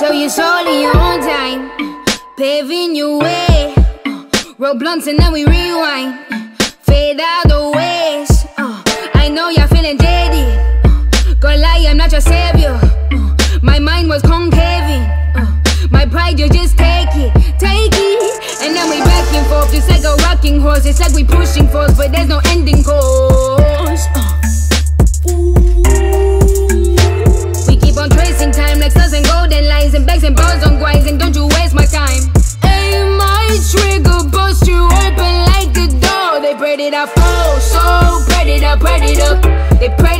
So you're your own time, paving your way. Uh, roll blunts and then we rewind, fade out the ways. Uh, I know you're feeling jaded. Uh, go lie, I'm not your savior. Uh, my mind was concaving. my pride, you just take it, take it. And then we back and forth, just like a rocking horse. It's like we pushing force, but there's no ending. Prayed it up. They prayed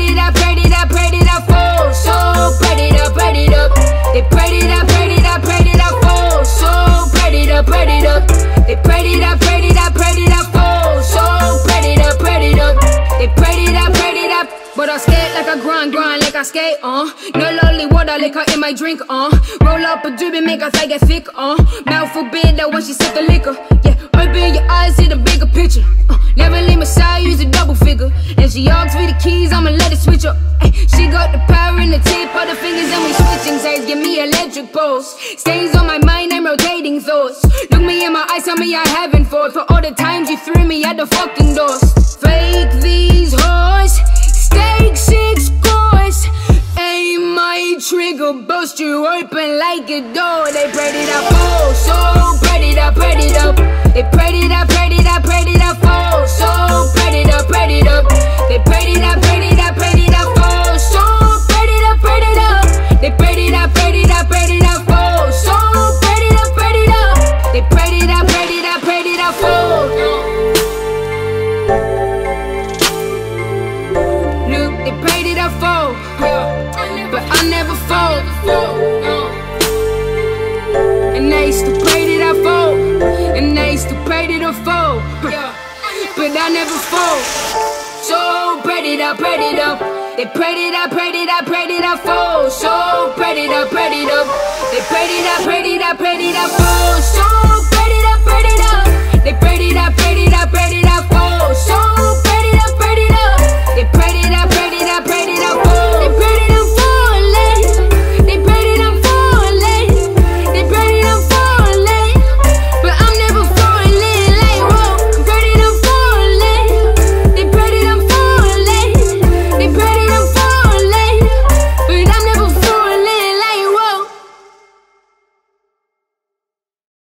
But I skate like I grind, grind like I skate, uh. No lonely water, liquor in my drink, uh. Roll up a drip and make like get thick, uh. Mouth forbid that when she sip the liquor Yeah, open your eyes, see the bigger picture uh, Never leave my side, use a double figure. And she asks for the keys, I'ma let it switch up Ay, She got the power in the tip of the fingers And we switching sides, give me electric pulse. Stays on my mind, I'm rotating thoughts. Look me in my eyes, tell me I haven't fought. For all the times you threw me at the fucking doors. Fake these trigger, bust you open like a door. They prayed it up, oh, so prayed it up, prayed it up. They prayed it up, prayed it up, prayed it up, oh, so prayed it up, prayed it up. They prayed it up, prayed it up, prayed it up, oh, so prayed it up, prayed it up. They prayed it up, prayed it up, prayed it up, oh, so prayed it up, prayed it up. They prayed it up, prayed it up, prayed it up, oh. Look, they prayed it up fall, but I never fall. And they used to pray that I fall, and they used to pray that I fall, but I never fall. So prayed it up, prayed it up. They prayed it up, prayed it up, prayed it up, fall. So prayed it up, prayed it up. They prayed it up, prayed it up, prayed it up, fall. So